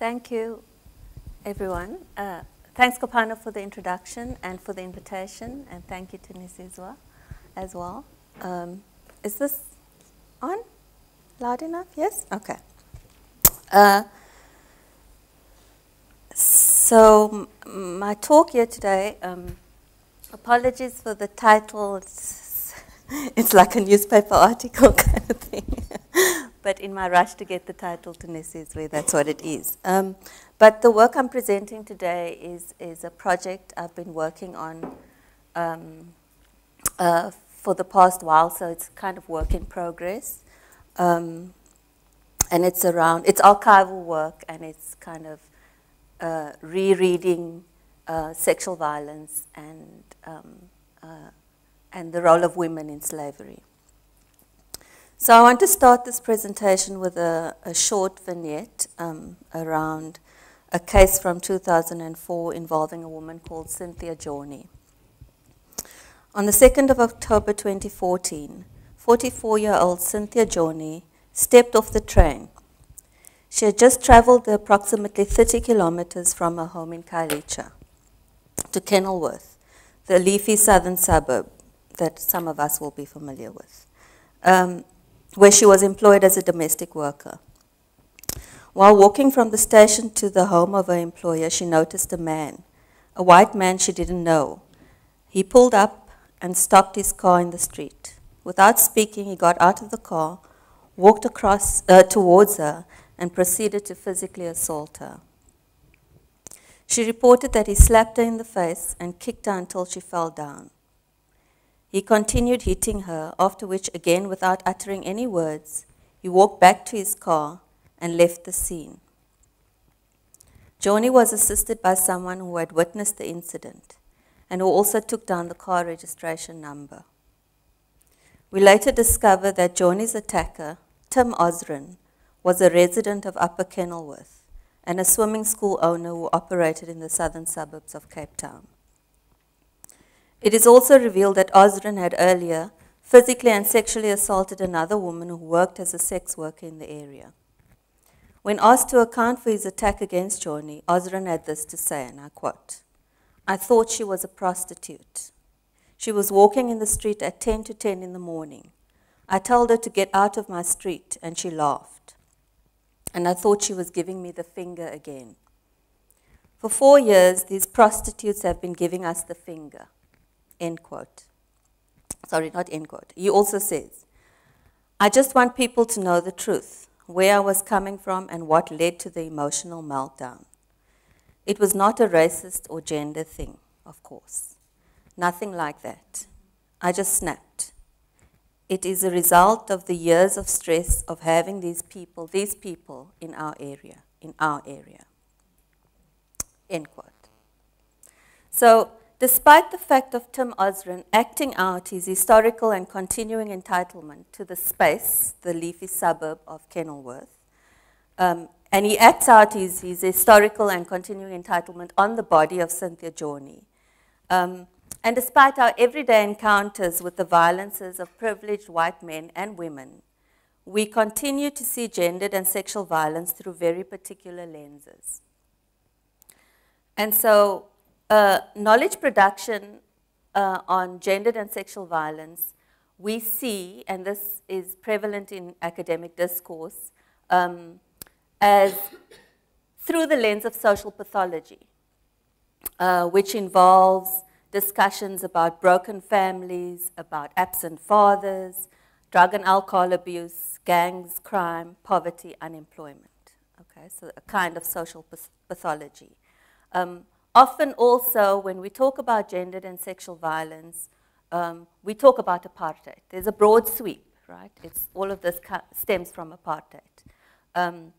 Thank you, everyone. Uh, thanks, Kopano, for the introduction and for the invitation, and thank you to Nisizwa as well. Um, is this on? Loud enough? Yes? Okay. Uh, so, my talk here today, um, apologies for the title, it's, it's like a newspaper article kind of thing. But in my rush to get the title to Nisizwe, that's what it is. Um, but the work I'm presenting today is, is a project I've been working on um, uh, for the past while, so it's kind of work in progress. Um, and it's around, it's archival work and it's kind of uh, rereading uh, sexual violence and, um, uh, and the role of women in slavery. So I want to start this presentation with a, a short vignette um, around a case from 2004 involving a woman called Cynthia Joni. On the 2nd of October 2014, 44-year-old Cynthia Joni stepped off the train. She had just traveled the approximately 30 kilometers from her home in Khayelitsha to Kenilworth, the leafy southern suburb that some of us will be familiar with. Um, where she was employed as a domestic worker. While walking from the station to the home of her employer, she noticed a man, a white man she didn't know. He pulled up and stopped his car in the street. Without speaking, he got out of the car, walked across uh, towards her, and proceeded to physically assault her. She reported that he slapped her in the face and kicked her until she fell down. He continued hitting her, after which, again without uttering any words, he walked back to his car and left the scene. Joni was assisted by someone who had witnessed the incident and who also took down the car registration number. We later discovered that Joni's attacker, Tim Osrin, was a resident of Upper Kenilworth and a swimming school owner who operated in the southern suburbs of Cape Town. It is also revealed that Osrin had earlier physically and sexually assaulted another woman who worked as a sex worker in the area. When asked to account for his attack against Joni, Osrin had this to say, and I quote, I thought she was a prostitute. She was walking in the street at 10 to 10 in the morning. I told her to get out of my street, and she laughed. And I thought she was giving me the finger again. For four years, these prostitutes have been giving us the finger. End quote. Sorry, not end quote. He also says, I just want people to know the truth, where I was coming from, and what led to the emotional meltdown. It was not a racist or gender thing, of course. Nothing like that. I just snapped. It is a result of the years of stress of having these people, these people in our area, in our area. End quote. So Despite the fact of Tim Osrin acting out his historical and continuing entitlement to the space, the leafy suburb of Kenilworth, um, and he acts out his, his, historical and continuing entitlement on the body of Cynthia Joni. Um, and despite our everyday encounters with the violences of privileged white men and women, we continue to see gendered and sexual violence through very particular lenses. And so uh, knowledge production uh, on gendered and sexual violence, we see, and this is prevalent in academic discourse, um, as through the lens of social pathology, uh, which involves discussions about broken families, about absent fathers, drug and alcohol abuse, gangs, crime, poverty, unemployment. Okay, so a kind of social pathology. Um, Often also, when we talk about gendered and sexual violence, um, we talk about apartheid. There's a broad sweep, right? It's, all of this stems from apartheid. Um,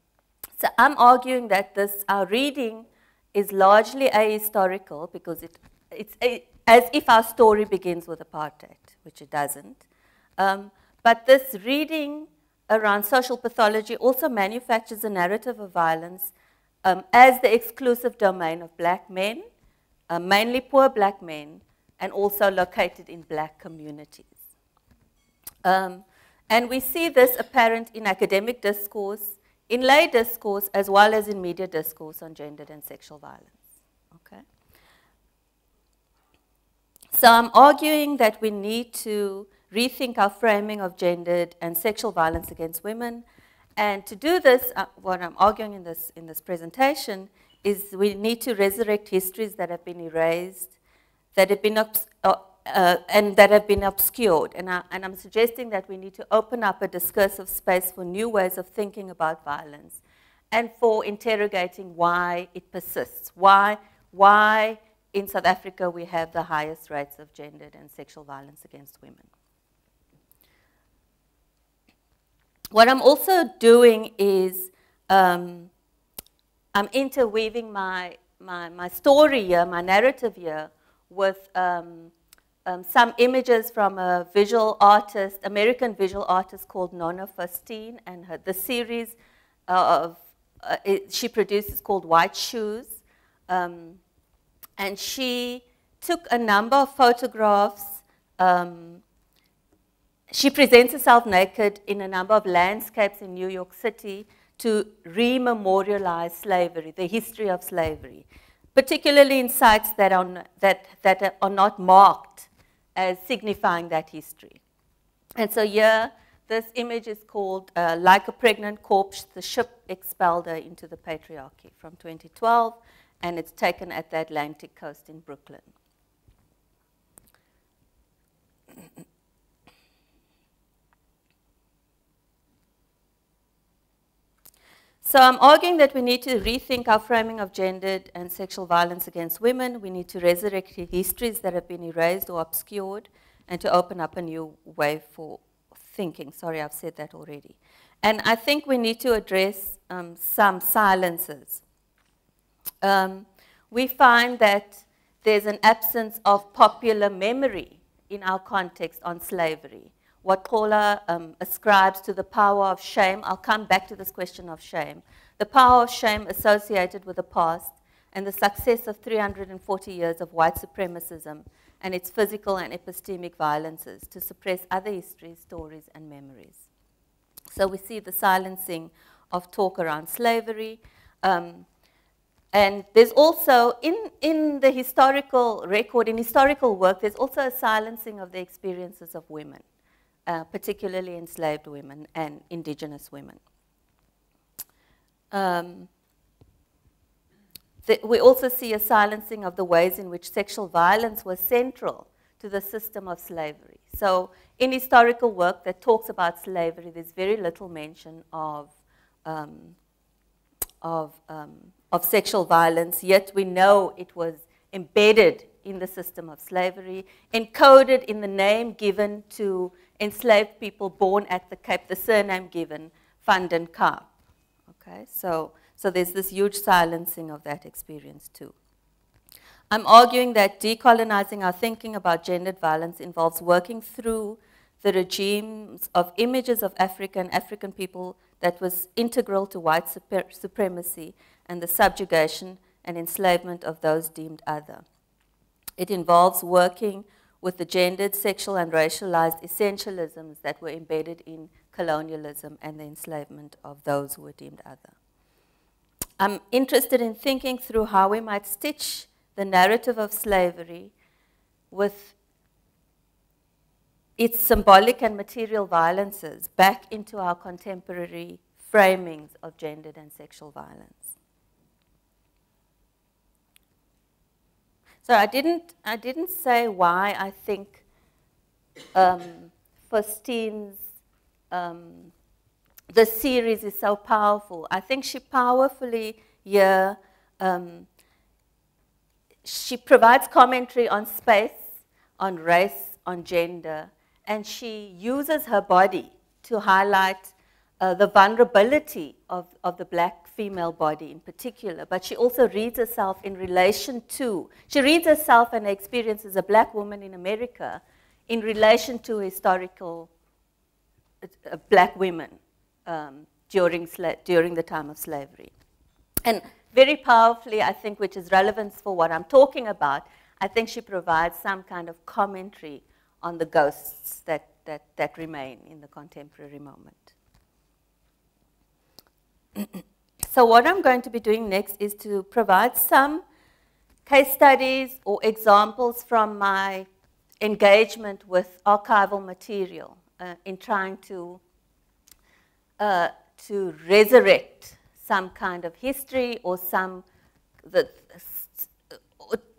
so I'm arguing that this, our reading is largely ahistorical because it, it's a, as if our story begins with apartheid, which it doesn't. Um, but this reading around social pathology also manufactures a narrative of violence um, as the exclusive domain of black men, uh, mainly poor black men, and also located in black communities. Um, and we see this apparent in academic discourse, in lay discourse as well as in media discourse on gendered and sexual violence. Okay? So I'm arguing that we need to rethink our framing of gendered and sexual violence against women. And to do this, uh, what I'm arguing in this, in this presentation is we need to resurrect histories that have been erased, that have been, uh, uh, and that have been obscured. And, I, and I'm suggesting that we need to open up a discursive space for new ways of thinking about violence and for interrogating why it persists, why, why in South Africa we have the highest rates of gendered and sexual violence against women. What I'm also doing is um, I'm interweaving my, my, my story here, my narrative here, with um, um, some images from a visual artist, American visual artist called Nona Faustine, and her, the series of uh, it, she produces called White Shoes. Um, and she took a number of photographs. Um, she presents herself naked in a number of landscapes in New York City to rememorialize slavery, the history of slavery, particularly in sites that are, that, that are not marked as signifying that history. And so here, this image is called uh, Like a Pregnant Corpse, the ship expelled her into the patriarchy from 2012, and it's taken at the Atlantic coast in Brooklyn. So I'm arguing that we need to rethink our framing of gendered and sexual violence against women. We need to resurrect histories that have been erased or obscured and to open up a new way for thinking. Sorry, I've said that already. And I think we need to address um, some silences. Um, we find that there's an absence of popular memory in our context on slavery what Pumla um, ascribes to the power of shame. I'll come back to this question of shame. The power of shame associated with the past and the success of 340 years of white supremacism and its physical and epistemic violences to suppress other histories, stories, and memories. So we see the silencing of talk around slavery. Um, and there's also, in, in the historical record, in historical work, there's also a silencing of the experiences of women uh, particularly enslaved women and indigenous women. Um, we also see a silencing of the ways in which sexual violence was central to the system of slavery. So in historical work that talks about slavery, there's very little mention of, um, of, um, of sexual violence, yet we know it was embedded in the system of slavery, encoded in the name given to enslaved people born at the Cape, the surname given, Van den Kaap. Okay, so, so there's this huge silencing of that experience too. I'm arguing that decolonizing our thinking about gendered violence involves working through the regimes of images of Africa and African people that was integral to white supremacy and the subjugation and enslavement of those deemed other. It involves working with the gendered, sexual, and racialized essentialisms that were embedded in colonialism and the enslavement of those who were deemed other. I'm interested in thinking through how we might stitch the narrative of slavery with its symbolic and material violences back into our contemporary framings of gendered and sexual violence. So I didn't, I didn't say why I think um, Faustine's, um, the series is so powerful. I think she powerfully yeah, um, she provides commentary on space, on race, on gender, and she uses her body to highlight uh, the vulnerability of, of the black female body in particular, but she also reads herself in relation to, she reads herself and her experience as a black woman in America in relation to historical uh, black women um, during, during the time of slavery. And very powerfully, I think, which is relevant for what I'm talking about, I think she provides some kind of commentary on the ghosts that, that, that remain in the contemporary moment. so what I'm going to be doing next is to provide some case studies or examples from my engagement with archival material uh, in trying to, uh, to resurrect some kind of history or some the,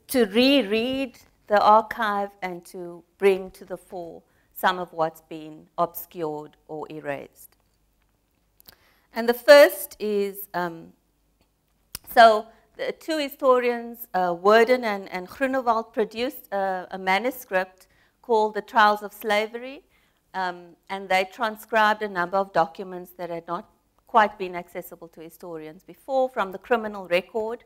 to reread the archive and to bring to the fore some of what's been obscured or erased. And the first is, um, so the two historians, uh, Worden and, and Groenewald, produced a, a, manuscript called The Trials of Slavery, um, and they transcribed a number of documents that had not quite been accessible to historians before from the criminal record.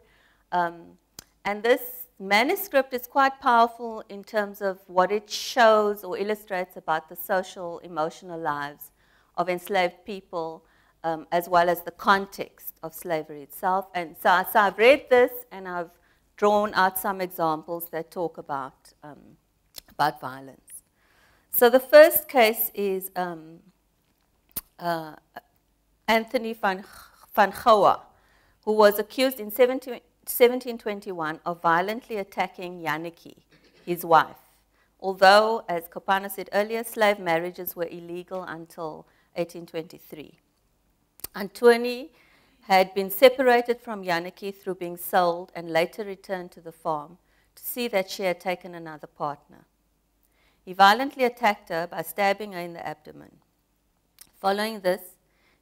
Um, and this manuscript is quite powerful in terms of what it shows or illustrates about the social, emotional lives of enslaved people um, as well as the context of slavery itself. And so, so, I've read this and I've drawn out some examples that talk about, um, about violence. So the first case is um, uh, Anthony van, van Gouw, who was accused in 17, 1721 of violently attacking Janneke, his wife. Although, as Kopano said earlier, slave marriages were illegal until 1823. Antoni had been separated from Janneke through being sold and later returned to the farm to see that she had taken another partner. He violently attacked her by stabbing her in the abdomen. Following this,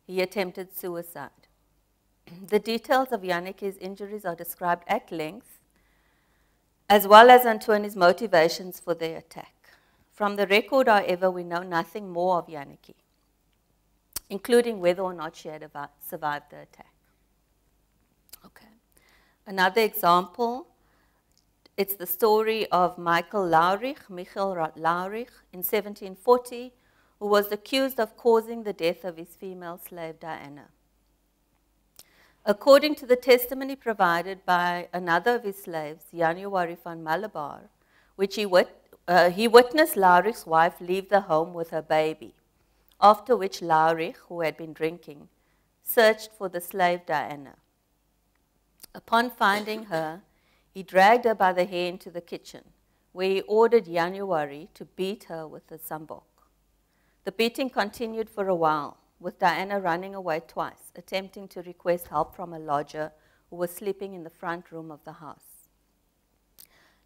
he attempted suicide. the details of Janneke's injuries are described at length, as well as Antoni's motivations for the attack. From the record, however, we know nothing more of Janneke including whether or not she had survived the attack. Okay. Another example, it's the story of Michael Laurich, Michael Laurich, in 1740, who was accused of causing the death of his female slave Diana. According to the testimony provided by another of his slaves, January van Malabar, which he, wit uh, he witnessed Laurich's wife leave the home with her baby after which Laurich, who had been drinking, searched for the slave Diana. Upon finding her, he dragged her by the hair into the kitchen, where he ordered January to beat her with a sjambok. The beating continued for a while, with Diana running away twice, attempting to request help from a lodger who was sleeping in the front room of the house.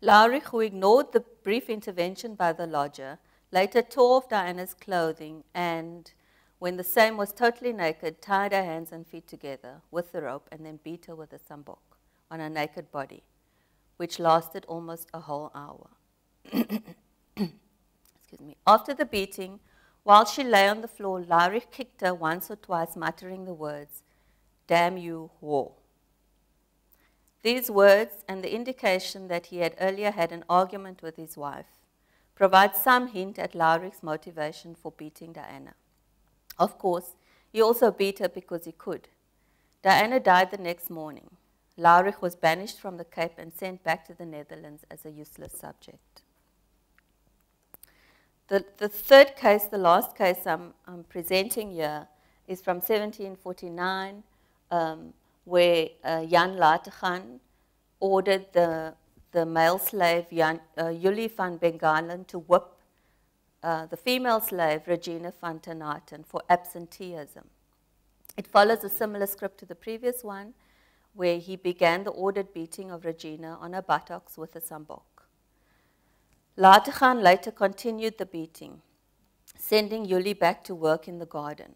Laurich, who ignored the brief intervention by the lodger, later tore off Diana's clothing and, when the same was totally naked, tied her hands and feet together with the rope and then beat her with a sjambok on her naked body, which lasted almost a whole hour. Excuse me. After the beating, while she lay on the floor, Laurich kicked her once or twice, muttering the words, Damn you, whore. These words and the indication that he had earlier had an argument with his wife provides some hint at Laurich's motivation for beating Diana. Of course, he also beat her because he could. Diana died the next morning. Laurich was banished from the Cape and sent back to the Netherlands as a useless subject. The, the third case, the last case I'm, I'm presenting here, is from 1749, um, where uh, Jan Lateghan ordered the the male slave Jan, uh, Julie van Bengalen to whip uh, the female slave Regina van Tanaten for absenteeism. It follows a similar script to the previous one, where he began the ordered beating of Regina on her buttocks with a sjambok. Lateghan later continued the beating, sending Yuli back to work in the garden.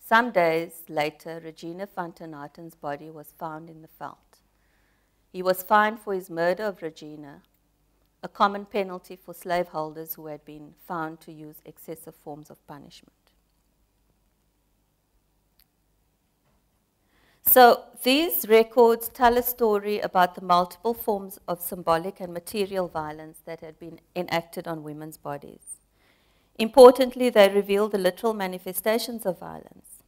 Some days later, Regina van Tanaten's body was found in the veld. He was fined for his murder of Regina, a common penalty for slaveholders who had been found to use excessive forms of punishment. So these records tell a story about the multiple forms of symbolic and material violence that had been enacted on women's bodies. Importantly, they reveal the literal manifestations of violence.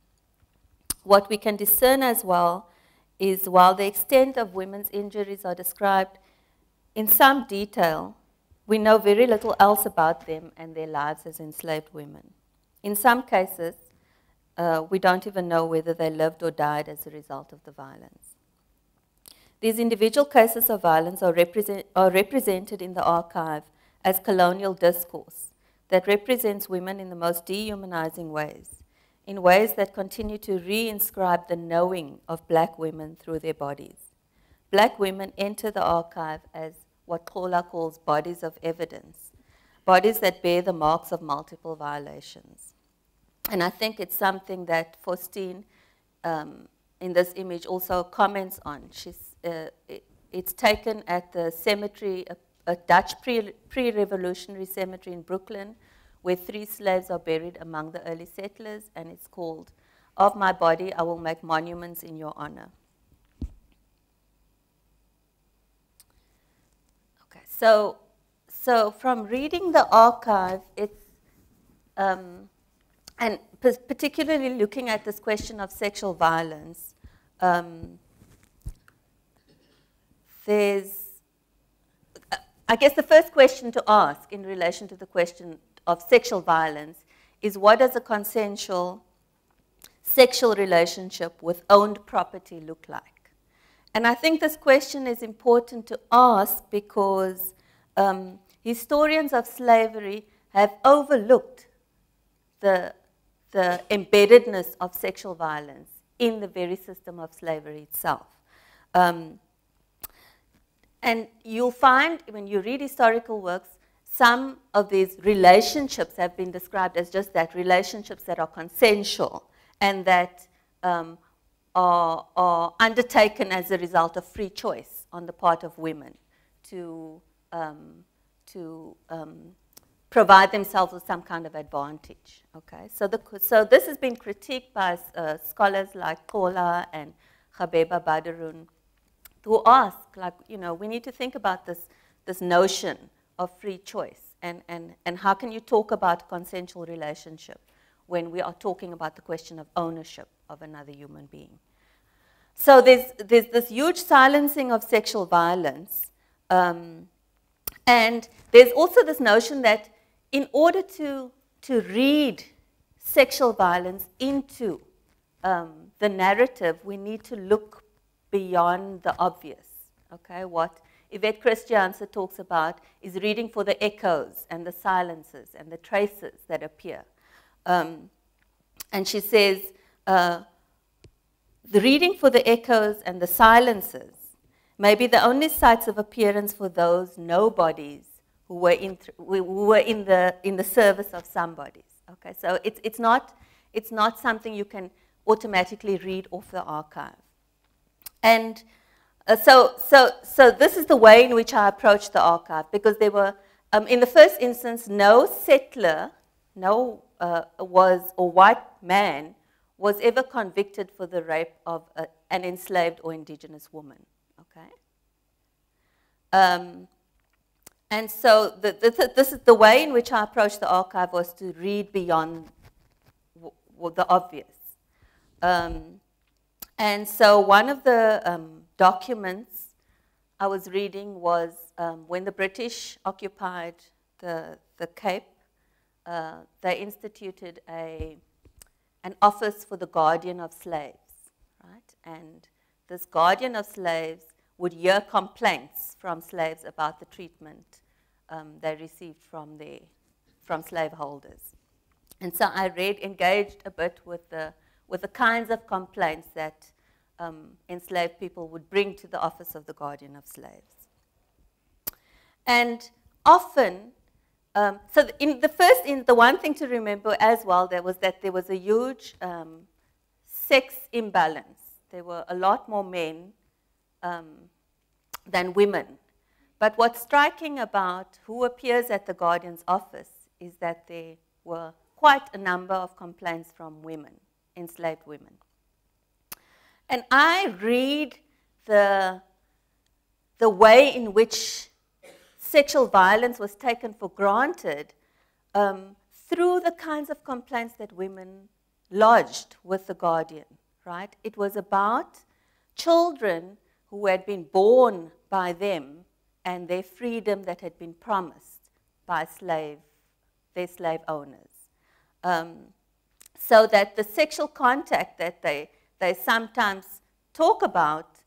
What we can discern as well is while the extent of women's injuries are described in some detail, we know very little else about them and their lives as enslaved women. In some cases, uh, we don't even know whether they lived or died as a result of the violence. These individual cases of violence are, represent, are represented in the archive as colonial discourse that represents women in the most dehumanizing ways, in ways that continue to reinscribe the knowing of black women through their bodies. Black women enter the archive as what Gqola calls bodies of evidence, bodies that bear the marks of multiple violations. And I think it's something that Faustine um, in this image also comments on. She's, uh, it, it's taken at the cemetery, a, a Dutch pre-revolutionary cemetery in Brooklyn, where three slaves are buried among the early settlers, and it's called, Of My Body I Will Make Monuments in Your Honor. Okay, so, so from reading the archive, it's, um, and particularly looking at this question of sexual violence, um, there's, I guess the first question to ask in relation to the question of sexual violence is what does a consensual sexual relationship with owned property look like? And I think this question is important to ask because um, historians of slavery have overlooked the the embeddedness of sexual violence in the very system of slavery itself. Um, and you'll find when you read historical works, some of these relationships have been described as just that relationships that are consensual and that um, are, are, undertaken as a result of free choice on the part of women to, um, to um, provide themselves with some kind of advantage. Okay, so, the, so this has been critiqued by uh, scholars like Gqola and Gabeba Baderoon, who ask, like, you know, we need to think about this, this notion of free choice, and, and, and how can you talk about consensual relationship when we are talking about the question of ownership of another human being. So there's, there's this huge silencing of sexual violence, um, and there's also this notion that in order to, to read sexual violence into um, the narrative, we need to look beyond the obvious. Okay, what Yvette Christianse talks about is reading for the echoes and the silences and the traces that appear. Um, and she says, uh, the reading for the echoes and the silences may be the only sites of appearance for those nobodies who were in, who were in, the, in the service of somebody. Okay, so it's, it's, not, it's not something you can automatically read off the archive. And uh, so, so, so this is the way in which I approached the archive, because there were, um, in the first instance, no settler, no uh, was, or white man, was ever convicted for the rape of a, an enslaved or indigenous woman. Okay? Um, and so the, the, this is the way in which I approached the archive was to read beyond the obvious. Um, and so one of the um, documents I was reading was um, when the British occupied the, the Cape, uh, they instituted a, an office for the guardian of slaves, right? And this guardian of slaves would hear complaints from slaves about the treatment um, they received from, their, from slaveholders. And so I read, engaged a bit with the, with the kinds of complaints that um, enslaved people would bring to the office of the guardian of slaves. And often, um, so in the first, in the one thing to remember as well, there was that there was a huge um, sex imbalance. There were a lot more men um, than women. But what's striking about who appears at the Guardian's office is that there were quite a number of complaints from women, enslaved women. And I read the, the way in which sexual violence was taken for granted um, through the kinds of complaints that women lodged with the Guardian, right? It was about children who had been born by them and their freedom that had been promised by slave, their slave owners. Um, So that the sexual contact that they, they sometimes talk about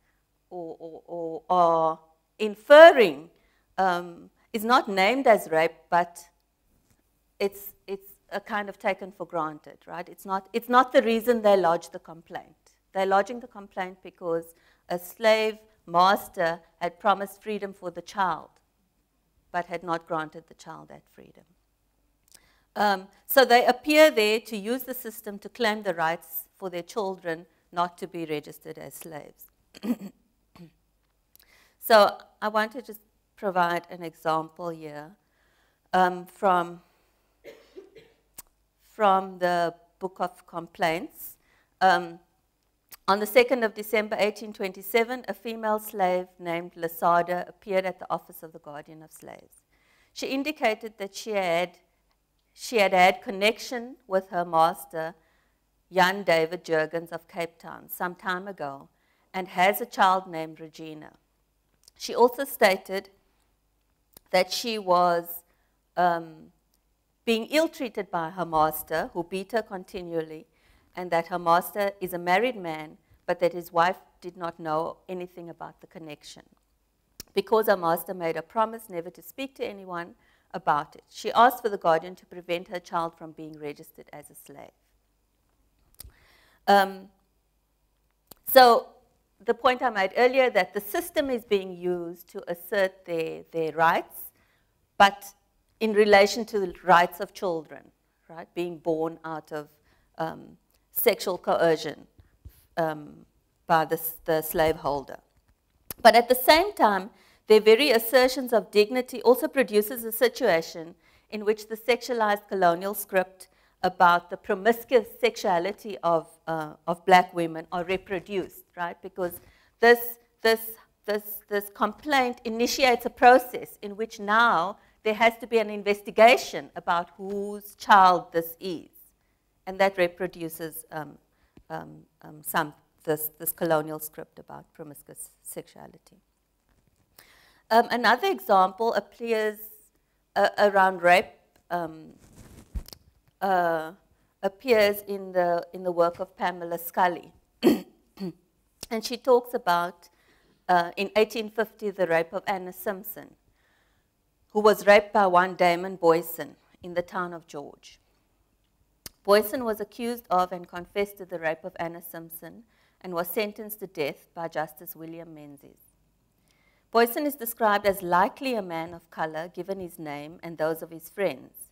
or, or, or are inferring um, is not named as rape, but it's, it's a kind of taken for granted, right? It's not, it's not the reason they lodge the complaint. They're lodging the complaint because a slave master had promised freedom for the child, but had not granted the child that freedom. Um, so they appear there to use the system to claim the rights for their children not to be registered as slaves. so I want to just provide an example here um, from, from the Book of Complaints. Um, on the 2nd of December 1827, a female slave named Lasada appeared at the office of the guardian of slaves. She indicated that she had, she had had connection with her master, Jan David Jurgens of Cape Town, some time ago, and has a child named Regina. She also stated that she was um, being ill treated by her master, who beat her continually, and that her master is a married man, but that his wife did not know anything about the connection. Because her master made a promise never to speak to anyone about it, she asked for the guardian to prevent her child from being registered as a slave. Um, so the point I made earlier that the system is being used to assert their, their rights, but in relation to the rights of children, right, being born out of um, sexual coercion um, by the, the slaveholder. But at the same time, their very assertions of dignity also produces a situation in which the sexualized colonial script about the promiscuous sexuality of, uh, of black women are reproduced, right? Because this, this, this, this complaint initiates a process in which now there has to be an investigation about whose child this is and that reproduces um, um, um, some this, this colonial script about promiscuous sexuality. Um, another example appears uh, around rape um, uh, appears in the, in the work of Pamela Scully. and she talks about, uh, in 1850, the rape of Anna Simpson, who was raped by one Damon Booysen in the town of George. Booysen was accused of and confessed to the rape of Anna Simpson and was sentenced to death by Justice William Menzies. Booysen is described as likely a man of color given his name and those of his friends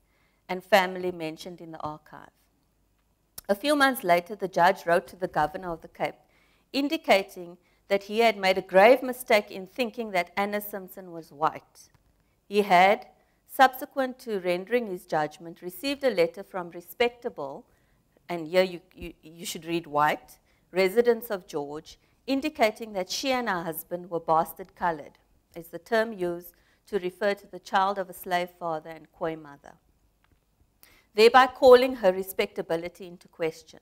and family mentioned in the archive. A few months later, the judge wrote to the governor of the Cape indicating that he had made a grave mistake in thinking that Anna Simpson was white. He had, subsequent to rendering his judgment, received a letter from respectable, and here you, you, you should read white, residents of George, indicating that she and her husband were bastard colored, is the term used to refer to the child of a slave father and Khoi mother, thereby calling her respectability into question.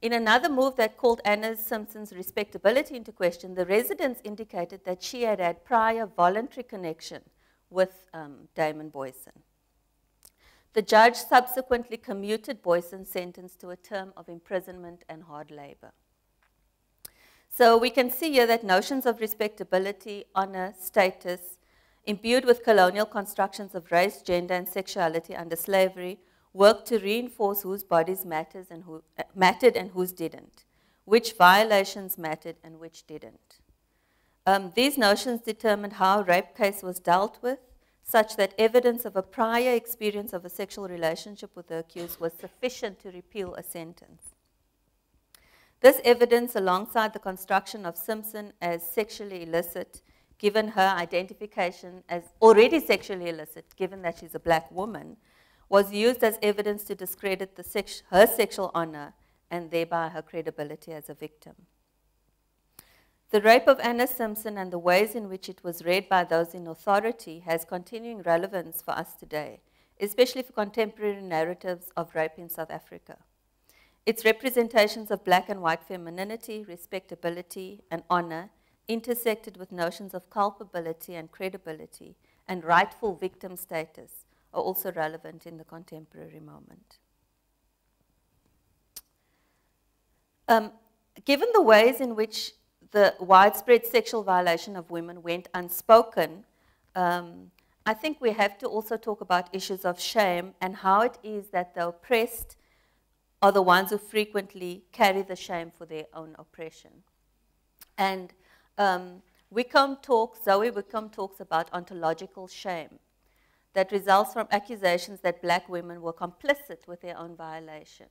In another move that called Anna Simpson's respectability into question, the residents indicated that she had had prior voluntary connection with um, Damon Booysen. The judge subsequently commuted Booysen's sentence to a term of imprisonment and hard labor. So we can see here that notions of respectability, honor, status, imbued with colonial constructions of race, gender, and sexuality under slavery, worked to reinforce whose bodies matters and who, uh, mattered and whose didn't, which violations mattered and which didn't. Um, these notions determined how a rape case was dealt with, such that evidence of a prior experience of a sexual relationship with the accused was sufficient to repeal a sentence. This evidence, alongside the construction of Simpson as sexually illicit, given her identification as already sexually illicit, given that she's a black woman, was used as evidence to discredit sex her sexual honor and thereby her credibility as a victim. The rape of Anna Simpson and the ways in which it was read by those in authority has continuing relevance for us today, especially for contemporary narratives of rape in South Africa. Its representations of black and white femininity, respectability, and honor intersected with notions of culpability and credibility and rightful victim status are also relevant in the contemporary moment. Um, given the ways in which the widespread sexual violation of women went unspoken, um, I think we have to also talk about issues of shame and how it is that the oppressed are the ones who frequently carry the shame for their own oppression. And um, Wicomb talks, Zoe Wicomb talks about ontological shame that results from accusations that black women were complicit with their own violation.